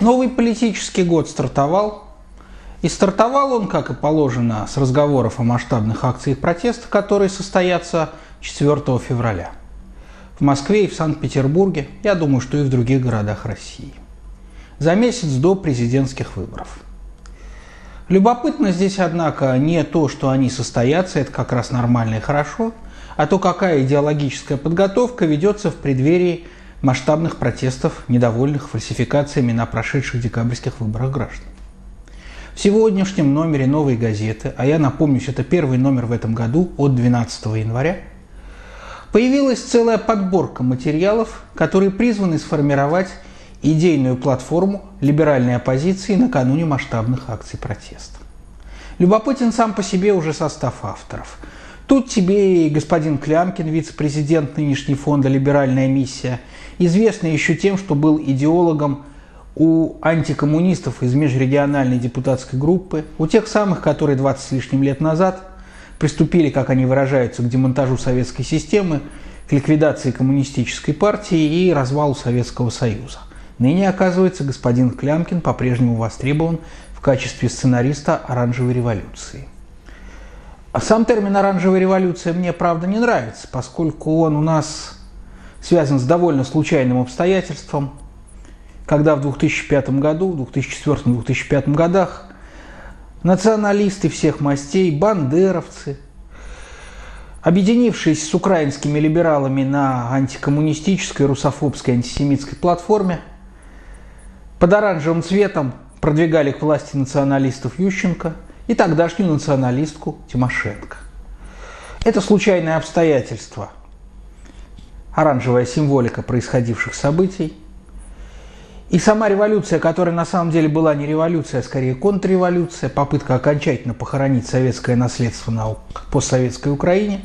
Новый политический год стартовал. И стартовал он, как и положено, с разговоров о масштабных акциях протеста, которые состоятся 4 февраля. В Москве и в Санкт-Петербурге, я думаю, что и в других городах России. За месяц до президентских выборов. Любопытно здесь, однако, не то, что они состоятся, это как раз нормально и хорошо, а то, какая идеологическая подготовка ведется в преддверии масштабных протестов, недовольных фальсификациями на прошедших декабрьских выборах граждан. В сегодняшнем номере «Новой газеты», а я напомню, это первый номер в этом году от 12 января, появилась целая подборка материалов, которые призваны сформировать идейную платформу либеральной оппозиции накануне масштабных акций протеста. Любопытен сам по себе уже состав авторов. Тут тебе и господин Клямкин, вице-президент нынешней фонда «Либеральная миссия», известный еще тем, что был идеологом у антикоммунистов из межрегиональной депутатской группы, у тех самых, которые 20 с лишним лет назад приступили, как они выражаются, к демонтажу советской системы, к ликвидации коммунистической партии и развалу Советского Союза – Ныне, оказывается, господин Клямкин по-прежнему востребован в качестве сценариста «Оранжевой революции». А сам термин «оранжевая революция» мне, правда, не нравится, поскольку он у нас связан с довольно случайным обстоятельством, когда в 2005 году, в 2004-2005 годах националисты всех мастей, бандеровцы, объединившись с украинскими либералами на антикоммунистической, русофобской, антисемитской платформе – под оранжевым цветом продвигали к власти националистов Ющенко и тогдашнюю националистку Тимошенко. Это случайное обстоятельство, оранжевая символика происходивших событий. И сама революция, которая на самом деле была не революция, а скорее контрреволюция, попытка окончательно похоронить советское наследство на постсоветской Украине,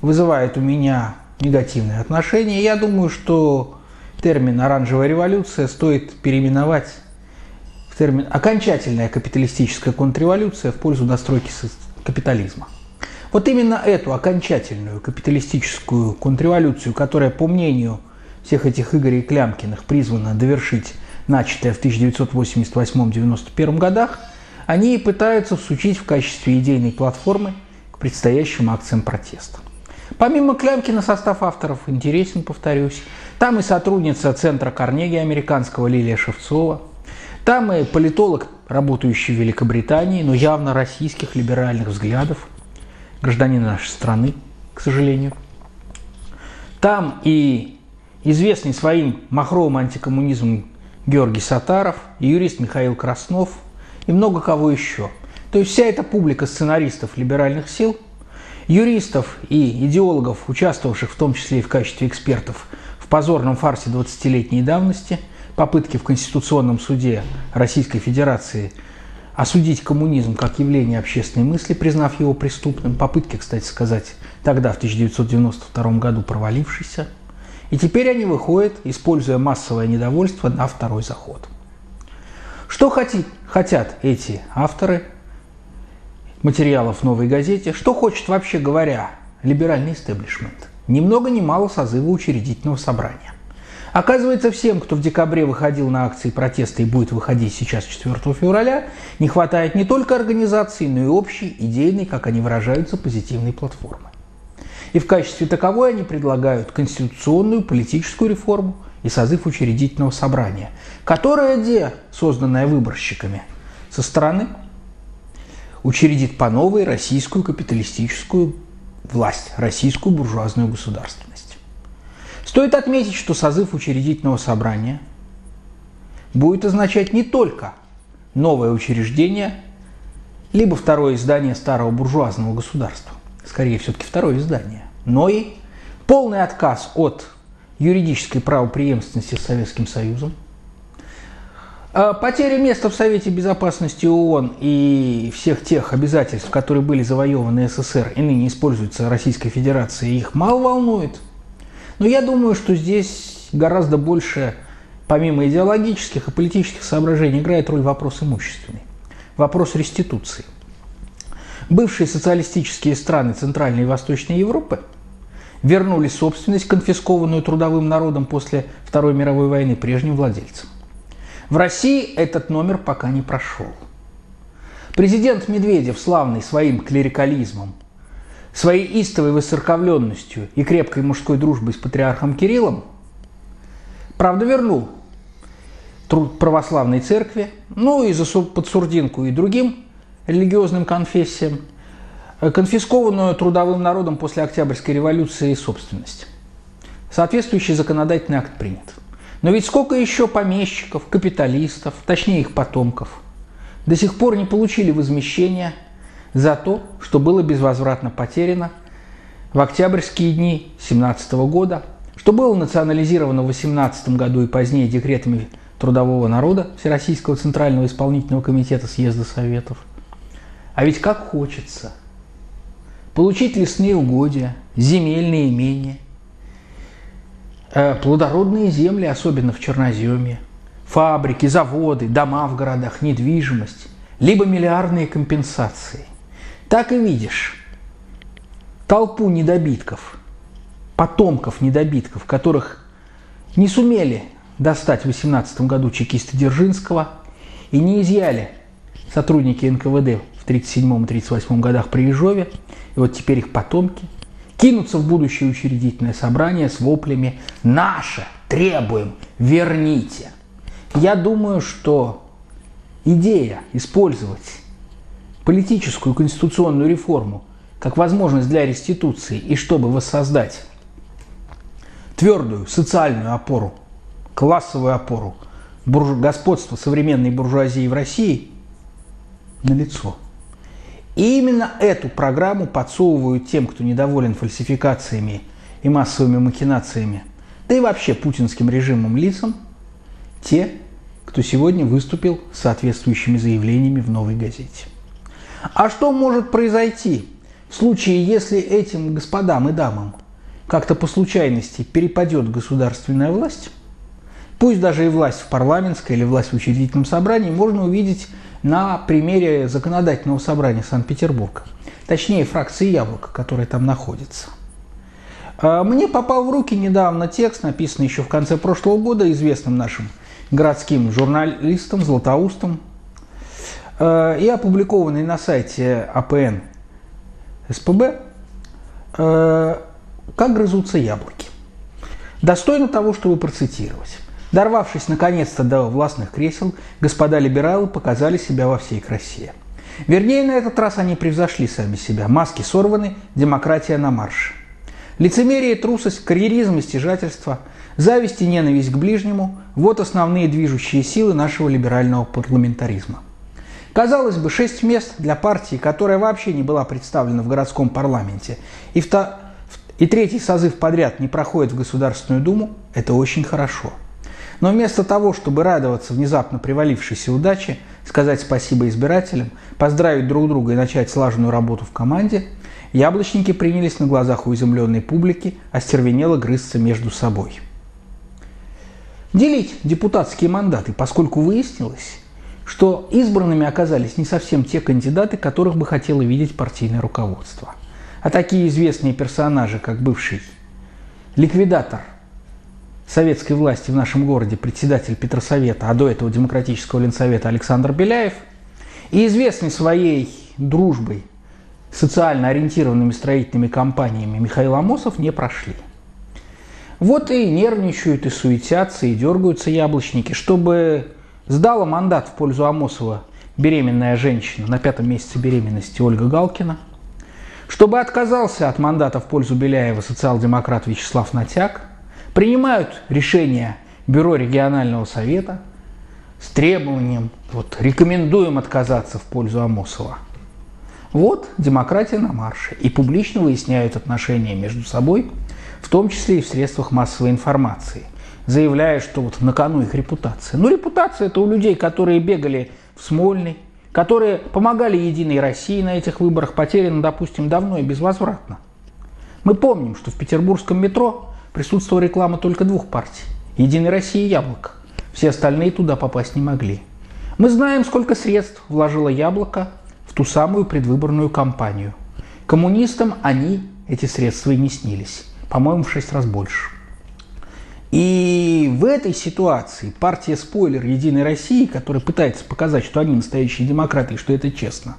вызывает у меня негативные отношения. Я думаю, что термин «оранжевая революция» стоит переименовать в термин «окончательная капиталистическая контрреволюция» в пользу настройки капитализма. Вот именно эту окончательную капиталистическую контрреволюцию, которая, по мнению всех этих Игорей Клямкиных, призвана довершить начатое в 1988-1991 годах, они и пытаются всучить в качестве идейной платформы к предстоящим акциям протеста. Помимо Клямкина состав авторов интересен, повторюсь. Там и сотрудница Центра Карнеги американского Лилия Шевцова. Там и политолог, работающий в Великобритании, но явно российских либеральных взглядов, гражданин нашей страны, к сожалению. Там и известный своим махровым антикоммунизмом Георгий Сатаров, и юрист Михаил Краснов, и много кого еще. То есть вся эта публика сценаристов либеральных сил, юристов и идеологов, участвовавших в том числе и в качестве экспертов позорном фарсе 20-летней давности, попытки в Конституционном суде Российской Федерации осудить коммунизм как явление общественной мысли, признав его преступным, попытки, кстати сказать, тогда, в 1992 году провалившейся. И теперь они выходят, используя массовое недовольство на второй заход. Что хотят, хотят эти авторы материалов в «Новой газете», что хочет, вообще говоря, либеральный истеблишмент? ни много ни мало созыва учредительного собрания. Оказывается, всем, кто в декабре выходил на акции протеста и будет выходить сейчас 4 февраля, не хватает не только организации, но и общей, идейной, как они выражаются, позитивной платформы. И в качестве таковой они предлагают конституционную политическую реформу и созыв учредительного собрания, которое, где созданное выборщиками со стороны, учредит по новой российскую капиталистическую власть, российскую буржуазную государственность. Стоит отметить, что созыв учредительного собрания будет означать не только новое учреждение, либо второе издание старого буржуазного государства, скорее все-таки второе издание, но и полный отказ от юридической правоприемственности с Советским Союзом – а потеря места в Совете Безопасности ООН и всех тех обязательств, которые были завоеваны СССР и ныне используются Российской Федерацией, их мало волнует. Но я думаю, что здесь гораздо больше, помимо идеологических и политических соображений, играет роль вопрос имущественный. Вопрос реституции. Бывшие социалистические страны Центральной и Восточной Европы вернули собственность, конфискованную трудовым народом после Второй мировой войны, прежним владельцам. В России этот номер пока не прошел. Президент Медведев, славный своим клерикализмом, своей истовой высоковленностью и крепкой мужской дружбой с патриархом Кириллом, правда, вернул труд православной церкви, ну и за подсурдинку и другим религиозным конфессиям, э, конфискованную трудовым народом после Октябрьской революции собственность. Соответствующий законодательный акт принят. Но ведь сколько еще помещиков, капиталистов, точнее их потомков, до сих пор не получили возмещения за то, что было безвозвратно потеряно в октябрьские дни 17 года, что было национализировано в 18 году и позднее декретами трудового народа Всероссийского Центрального Исполнительного Комитета Съезда Советов. А ведь как хочется получить лесные угодья, земельные имения – Э, плодородные земли, особенно в Черноземе, фабрики, заводы, дома в городах, недвижимость, либо миллиардные компенсации. Так и видишь толпу недобитков, потомков недобитков, которых не сумели достать в 18 году чекисты Дзержинского и не изъяли сотрудники НКВД в 1937-1938 годах при Ежове, и вот теперь их потомки – кинуться в будущее учредительное собрание с воплями «Наше! Требуем! Верните!». Я думаю, что идея использовать политическую конституционную реформу как возможность для реституции и чтобы воссоздать твердую социальную опору, классовую опору господства современной буржуазии в России налицо. И именно эту программу подсовывают тем, кто недоволен фальсификациями и массовыми махинациями, да и вообще путинским режимом лицам, те, кто сегодня выступил с соответствующими заявлениями в «Новой газете». А что может произойти в случае, если этим господам и дамам как-то по случайности перепадет государственная власть? Пусть даже и власть в парламентской или власть в учредительном собрании можно увидеть на примере законодательного собрания Санкт-Петербурга, точнее фракции «Яблоко», которая там находится. А, мне попал в руки недавно текст, написанный еще в конце прошлого года известным нашим городским журналистом Златоустом и опубликованный на сайте АПН СПБ а, «Как грызутся яблоки». Достойно того, чтобы процитировать. Дорвавшись наконец-то до властных кресел, господа либералы показали себя во всей красе. Вернее, на этот раз они превзошли сами себя. Маски сорваны, демократия на марше. Лицемерие, трусость, карьеризм и стяжательство, зависть и ненависть к ближнему – вот основные движущие силы нашего либерального парламентаризма. Казалось бы, шесть мест для партии, которая вообще не была представлена в городском парламенте, и, вто... и третий созыв подряд не проходит в Государственную Думу – это очень хорошо – но вместо того, чтобы радоваться внезапно привалившейся удаче, сказать спасибо избирателям, поздравить друг друга и начать слаженную работу в команде, яблочники принялись на глазах у изумленной публики остервенело грызться между собой. Делить депутатские мандаты, поскольку выяснилось, что избранными оказались не совсем те кандидаты, которых бы хотело видеть партийное руководство. А такие известные персонажи, как бывший ликвидатор советской власти в нашем городе председатель Петросовета, а до этого Демократического Ленсовета Александр Беляев, и известный своей дружбой социально ориентированными строительными компаниями Михаил Амосов не прошли. Вот и нервничают, и суетятся, и дергаются яблочники, чтобы сдала мандат в пользу Амосова беременная женщина на пятом месяце беременности Ольга Галкина, чтобы отказался от мандата в пользу Беляева социал-демократ Вячеслав Натяк – принимают решение Бюро регионального совета с требованием, вот, рекомендуем отказаться в пользу Амосова. Вот демократия на марше. И публично выясняют отношения между собой, в том числе и в средствах массовой информации, заявляя, что вот на кону их репутация. Ну, репутация это у людей, которые бегали в Смольный, которые помогали Единой России на этих выборах, потеряно, допустим, давно и безвозвратно. Мы помним, что в петербургском метро присутствовала реклама только двух партий – «Единой России» и «Яблоко». Все остальные туда попасть не могли. Мы знаем, сколько средств вложило «Яблоко» в ту самую предвыборную кампанию. Коммунистам они, эти средства, и не снились. По-моему, в шесть раз больше. И в этой ситуации партия «Спойлер» Единой России, которая пытается показать, что они настоящие демократы и что это честно,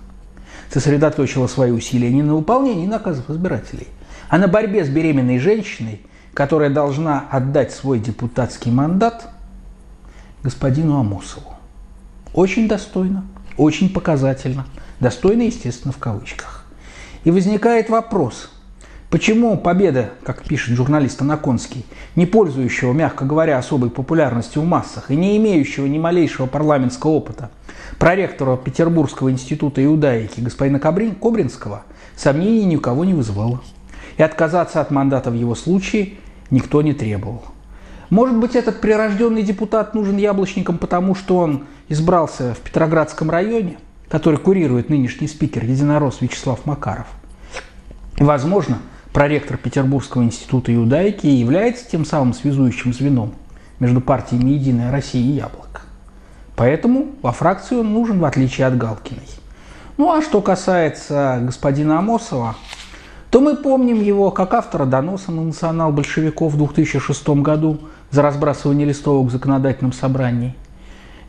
сосредоточила свои усилия не на выполнении наказов избирателей, а на борьбе с беременной женщиной, которая должна отдать свой депутатский мандат господину Амосову. Очень достойно, очень показательно. Достойно, естественно, в кавычках. И возникает вопрос, почему победа, как пишет журналист Анаконский, не пользующего, мягко говоря, особой популярностью в массах и не имеющего ни малейшего парламентского опыта, проректора Петербургского института иудаики господина Кобринского, сомнений ни у кого не вызывала. И отказаться от мандата в его случае никто не требовал. Может быть, этот прирожденный депутат нужен яблочникам, потому что он избрался в Петроградском районе, который курирует нынешний спикер Единорос Вячеслав Макаров. Возможно, проректор Петербургского института иудаики является тем самым связующим звеном между партиями «Единая Россия» и «Яблоко». Поэтому во фракции он нужен, в отличие от Галкиной. Ну а что касается господина Амосова, то мы помним его как автора доноса на национал-большевиков в 2006 году за разбрасывание листовок в законодательном собрании.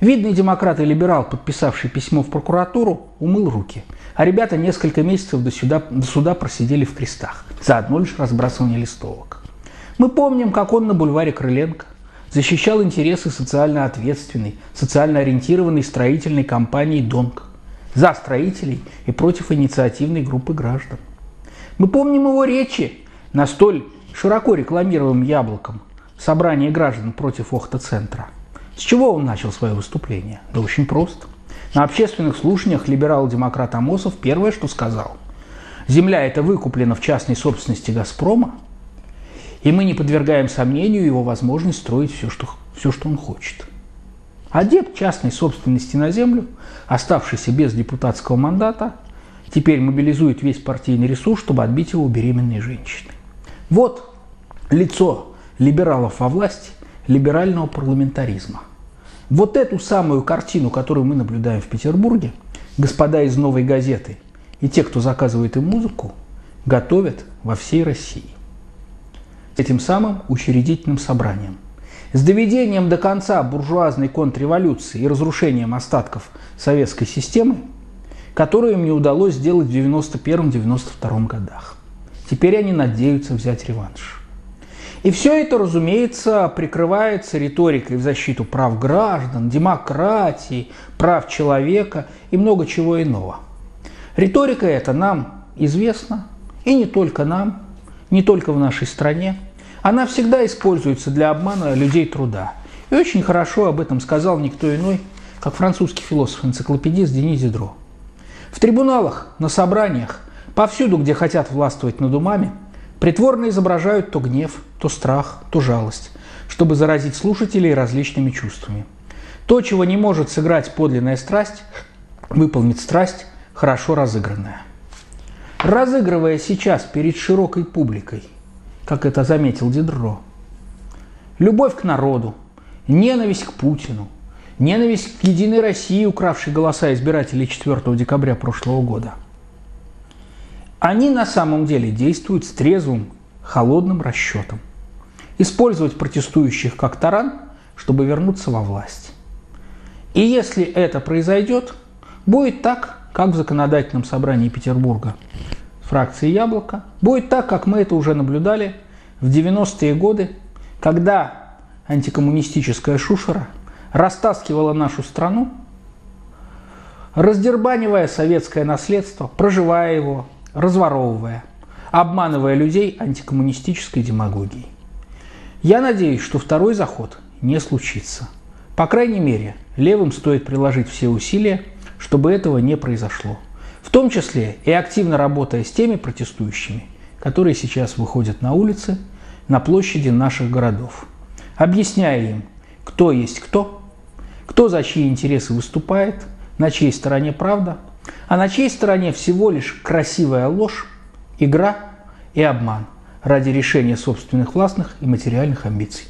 Видный демократ и либерал, подписавший письмо в прокуратуру, умыл руки, а ребята несколько месяцев до суда, до суда просидели в крестах за одно лишь разбрасывание листовок. Мы помним, как он на бульваре Крыленко защищал интересы социально ответственной, социально ориентированной строительной компании «Донг» за строителей и против инициативной группы граждан. Мы помним его речи на столь широко рекламируемым яблоком собрание граждан против Охта-центра. С чего он начал свое выступление? Да очень просто. На общественных слушаниях либерал-демократ Амосов первое, что сказал. Земля это выкуплена в частной собственности «Газпрома», и мы не подвергаем сомнению его возможность строить все, что, все, что он хочет. Адепт частной собственности на землю, оставшийся без депутатского мандата, теперь мобилизует весь партийный ресурс, чтобы отбить его у беременной женщины. Вот лицо либералов во власти, либерального парламентаризма. Вот эту самую картину, которую мы наблюдаем в Петербурге, господа из «Новой газеты» и те, кто заказывает им музыку, готовят во всей России. Этим самым учредительным собранием. С доведением до конца буржуазной контрреволюции и разрушением остатков советской системы, которую им не удалось сделать в 1991-1992 годах. Теперь они надеются взять реванш. И все это, разумеется, прикрывается риторикой в защиту прав граждан, демократии, прав человека и много чего иного. Риторика эта нам известна, и не только нам, не только в нашей стране. Она всегда используется для обмана людей труда. И очень хорошо об этом сказал никто иной, как французский философ-энциклопедист Денис Дидро. В трибуналах, на собраниях, повсюду, где хотят властвовать над умами – Притворно изображают то гнев, то страх, то жалость, чтобы заразить слушателей различными чувствами. То, чего не может сыграть подлинная страсть, выполнит страсть, хорошо разыгранная. Разыгрывая сейчас перед широкой публикой, как это заметил Дидро, любовь к народу, ненависть к Путину, ненависть к Единой России, укравшей голоса избирателей 4 декабря прошлого года – они на самом деле действуют с трезвым, холодным расчетом. Использовать протестующих как таран, чтобы вернуться во власть. И если это произойдет, будет так, как в законодательном собрании Петербурга фракции «Яблоко», будет так, как мы это уже наблюдали в 90-е годы, когда антикоммунистическая шушера растаскивала нашу страну, раздербанивая советское наследство, проживая его, разворовывая, обманывая людей антикоммунистической демагогией. Я надеюсь, что второй заход не случится. По крайней мере, левым стоит приложить все усилия, чтобы этого не произошло. В том числе и активно работая с теми протестующими, которые сейчас выходят на улицы, на площади наших городов, объясняя им, кто есть кто, кто за чьи интересы выступает, на чьей стороне правда – а на чьей стороне всего лишь красивая ложь, игра и обман ради решения собственных властных и материальных амбиций.